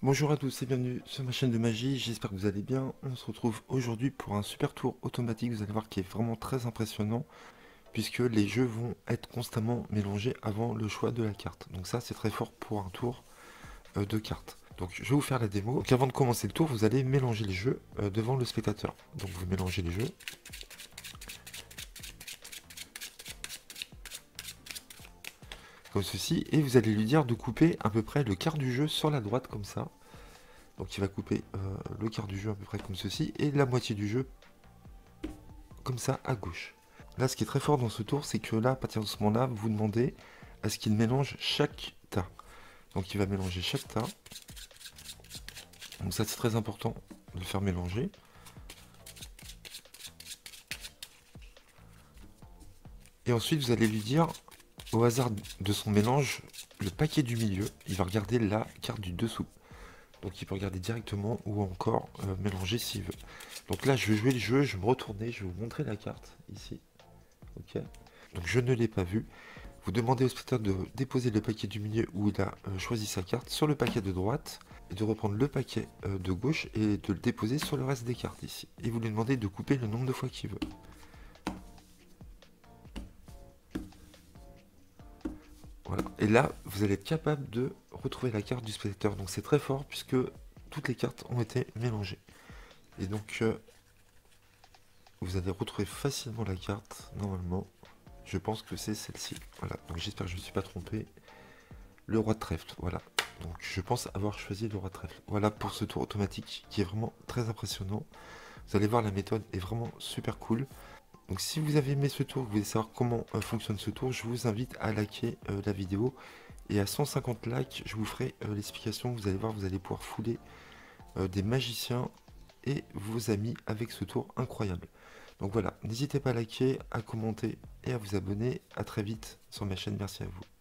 Bonjour à tous et bienvenue sur ma chaîne de magie, j'espère que vous allez bien. On se retrouve aujourd'hui pour un super tour automatique, vous allez voir qui est vraiment très impressionnant puisque les jeux vont être constamment mélangés avant le choix de la carte. Donc ça c'est très fort pour un tour euh, de cartes. Donc je vais vous faire la démo. Avant de commencer le tour, vous allez mélanger les jeux euh, devant le spectateur. Donc vous mélangez les jeux. Comme ceci, et vous allez lui dire de couper à peu près le quart du jeu sur la droite comme ça. Donc il va couper euh, le quart du jeu à peu près comme ceci, et la moitié du jeu comme ça à gauche. Là ce qui est très fort dans ce tour, c'est que là, à partir de ce moment-là, vous demandez à ce qu'il mélange chaque tas. Donc il va mélanger chaque tas. Donc ça c'est très important de le faire mélanger. Et ensuite vous allez lui dire au hasard de son mélange, le paquet du milieu, il va regarder la carte du dessous. Donc il peut regarder directement ou encore euh, mélanger s'il veut. Donc là, je vais jouer le jeu, je vais me retourner, je vais vous montrer la carte ici. Ok. Donc je ne l'ai pas vu. Vous demandez au spectateur de déposer le paquet du milieu où il a euh, choisi sa carte sur le paquet de droite et de reprendre le paquet euh, de gauche et de le déposer sur le reste des cartes ici. Et vous lui demandez de couper le nombre de fois qu'il veut. Et là, vous allez être capable de retrouver la carte du spectateur. Donc c'est très fort puisque toutes les cartes ont été mélangées. Et donc, euh, vous allez retrouver facilement la carte, normalement. Je pense que c'est celle-ci. Voilà, donc j'espère que je ne me suis pas trompé. Le roi de trèfle, voilà. Donc je pense avoir choisi le roi de trèfle. Voilà pour ce tour automatique qui est vraiment très impressionnant. Vous allez voir, la méthode est vraiment super cool. Donc si vous avez aimé ce tour, vous voulez savoir comment euh, fonctionne ce tour, je vous invite à liker euh, la vidéo. Et à 150 likes, je vous ferai euh, l'explication. Vous allez voir, vous allez pouvoir fouler des magiciens et vos amis avec ce tour incroyable. Donc voilà, n'hésitez pas à liker, à commenter et à vous abonner. A très vite sur ma chaîne. Merci à vous.